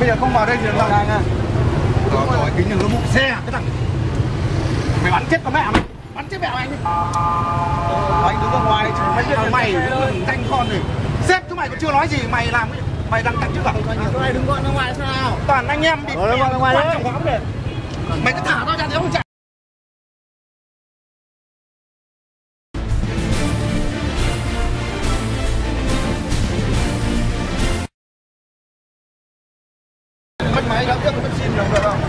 bây giờ không vào đây thì làm sao rồi rồi kính có bụng xe cái thằng mày bắn chết con mẹ mày. Bắn chết mẹ mày đi. Anh đứng ở ngoài mấy cái thằng mày danh con này. Sếp chúng mày còn chưa nói gì mày làm cái mày đang cạnh trước à Mày đừng gọi ra ngoài sao? toàn anh em bị ra ngoài đấy. mày cứ thả tao ra thế không chạy máy đã biết mất sim được không?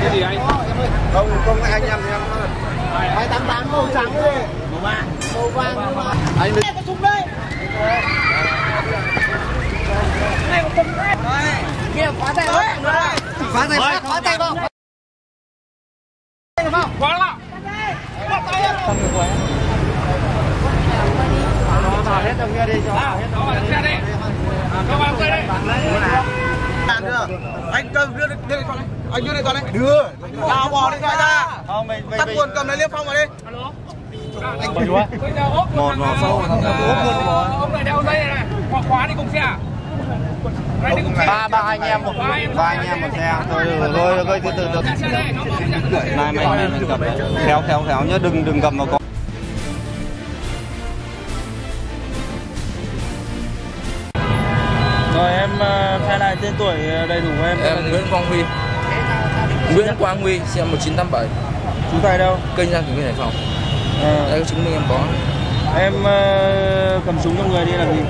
Cái gì anh? Không không anh em thì em Mày tám tám màu trắng đi. Màu vàng. Màu vàng nhưng mà. anh Đây có súng đây. Này có súng đây. Kia khóa tay vào. phá tay Khóa khóa tay vào. quá lạ. Vào. Hết đồng kia đi. Cho vào hết. anh cầm đưa đưa điện thoại này. Anh đưa điện thoại này. Đưa nào bỏ điện thoại ra. Không mày mày tắt nguồn cầm lấy liêm phong vào đi. Một một sâu ông này đeo dây này này. Khóa khóa đi cùng xe à? Đây ba ba anh em một ba anh em một xe. thôi rồi rồi từ từ từ. Này mày mày cầm khéo khéo khéo nhá. Đừng đừng cầm vào con Rồi em ờ, khai lại tên tuổi ờ, đầy đủ em. Em Nguyễn Quang Huy Nguyễn Quang Huy sinh năm 1987 Chú tại đâu? kênh ra kiểm Hải Phòng Ờ, đây có chứng minh em có em ờ, cầm súng trong người đi làm gì?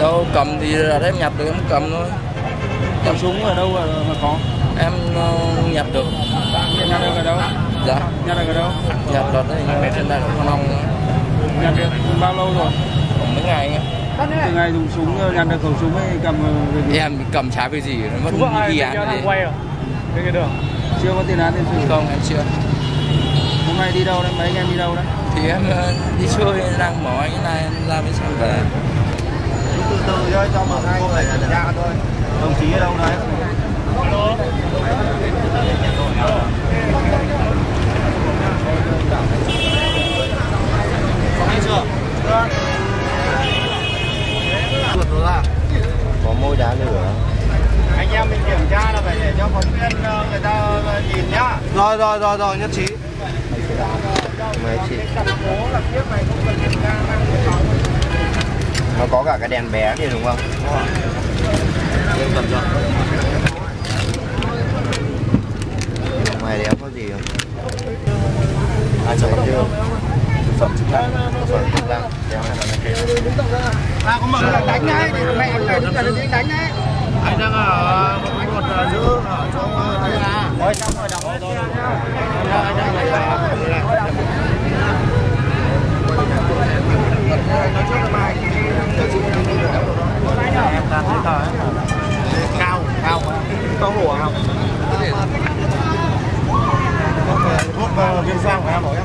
đâu cầm thì là em nhặt được em cầm thôi Cầm súng ở đâu mà mà có? em nhặt được Nhặt được ở đâu? dạ Nhặt được ở đâu? nhặt được đấy trên đây không nông Nhặt được bao lâu rồi? mấy ngày. Từ ngày dùng súng ờ, nhặt được khẩu súng ấy cầm ờ, về gì? em cầm trái về gì nó mất ghi án gì Chưa có tiền án tiền sự. không em chưa Hôm nay đi đâu đấy? Mấy anh em đi đâu đấy? thì em ờ, đi chơi đang bỏ anh cái này em ra bên xong về từ từ thôi cho một hai người kiểm tra thôi đồng chí ở đâu đấy có môi đá lửa anh em mình kiểm tra là phải để cho phóng viên ờ, người ta ờ, nhìn nhá rồi rồi rồi rồi nhất trí. Mấy chị? Nó có cả cái đèn bé kia đúng không? Em cầm cho. Ngoài đéo có gì không? À chọn chưa? Thực phẩm chức năng. Phẩm chức năng. Đéo này là cái à có mở là đánh ngay thì mẹ đánh đấy. Anh đang ở một giữ ở chỗ nhà Ôi, xong rồi đọc hết Em cao cao có hổ không thuốc viêm xoang của em em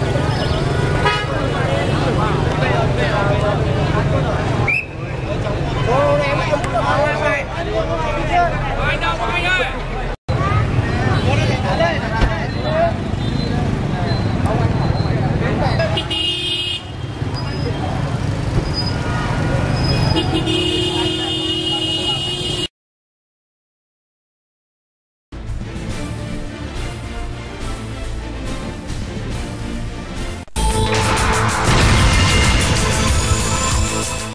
Behind her, behind her!